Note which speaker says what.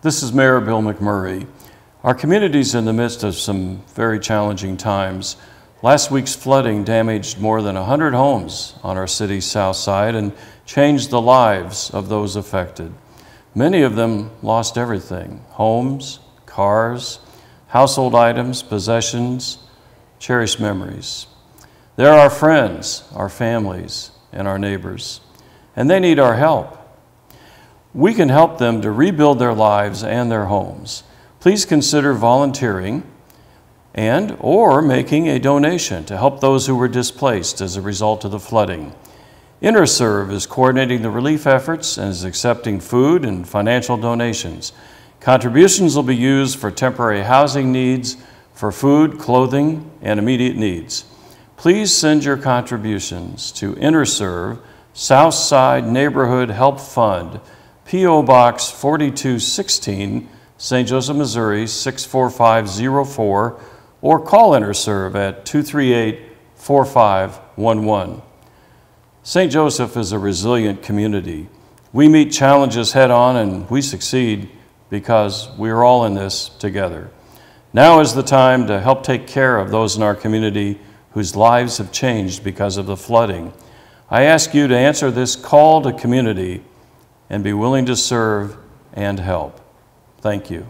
Speaker 1: This is Mayor Bill McMurray. Our community is in the midst of some very challenging times. Last week's flooding damaged more than 100 homes on our city's south side and changed the lives of those affected. Many of them lost everything homes, cars, household items, possessions, cherished memories. They're our friends, our families, and our neighbors, and they need our help. We can help them to rebuild their lives and their homes. Please consider volunteering and or making a donation to help those who were displaced as a result of the flooding. InterServ is coordinating the relief efforts and is accepting food and financial donations. Contributions will be used for temporary housing needs, for food, clothing, and immediate needs. Please send your contributions to InterServ Southside Neighborhood Help Fund, P.O. Box 4216, St. Joseph, Missouri 64504, or call InterServ at 238 4511. St. Joseph is a resilient community. We meet challenges head on and we succeed because we are all in this together. Now is the time to help take care of those in our community whose lives have changed because of the flooding. I ask you to answer this call to community and be willing to serve and help. Thank you.